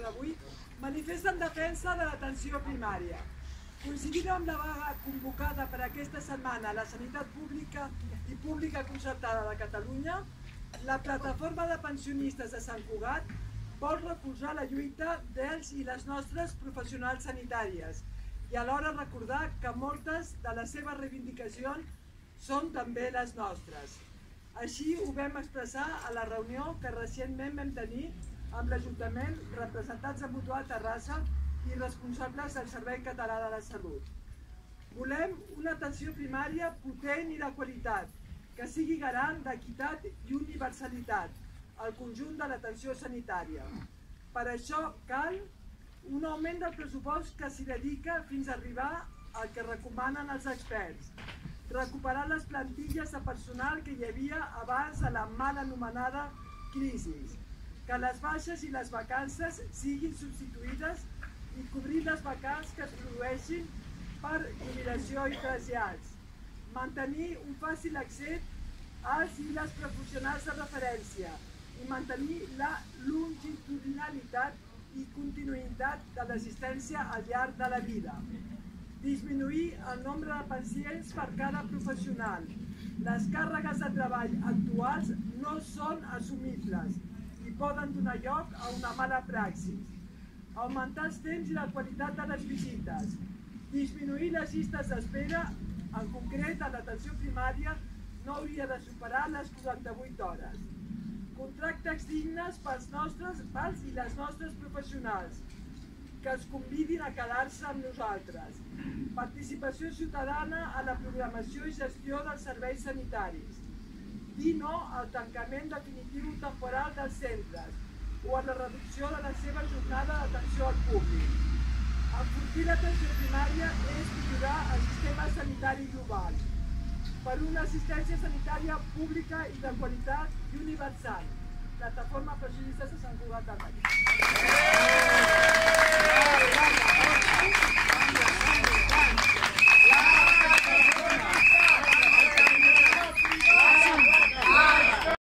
d'avui, manifesta en defensa de l'atenció primària. Coincidint amb la vaga convocada per aquesta setmana a la sanitat pública i pública concertada de Catalunya, la plataforma de pensionistes de Sant Cugat vol recolzar la lluita dels i les nostres professionals sanitàries i alhora recordar que moltes de les seves reivindicacions són també les nostres. Així ho vam expressar a la reunió que recentment vam tenir amb l'Ajuntament, representats de Mutual Terrassa i responsables del Servei Català de la Salut. Volem una atenció primària potent i de qualitat, que sigui garant d'equitat i universalitat al conjunt de l'atenció sanitària. Per això cal un augment del pressupost que s'hi dedica fins a arribar al que recomanen els experts, recuperar les plantilles de personal que hi havia abans de la mal anomenada crisi, que les baixes i les vacances siguin substituïdes i cobrir les vacants que es produeixin per jubilació i trasllats. Mantenir un fàcil accés als i les professionals de referència i mantenir la longitudinalitat i continuïtat de l'assistència al llarg de la vida. Disminuir el nombre de pacients per cada professional. Les càrregues de treball actuals no són assumibles poden donar lloc a una mala praxis. Augmentar els temps i la qualitat de les visites. Disminuir les llistes d'espera, en concret a l'atenció primària, no hauria de superar les 48 hores. Contractes dignes pels nostres, pels i les nostres professionals, que els convidin a quedar-se amb nosaltres. Participació ciutadana a la programació i gestió dels serveis sanitaris dir no al tancament definitiu temporal dels centres o a la reducció de la seva jornada d'atenció al públic. Enfortir l'atenció primària és millorar el sistema sanitari global per una assistència sanitària pública i de qualitat i universal. Plataforma Pensionistes de Sant Cugat del Vallès.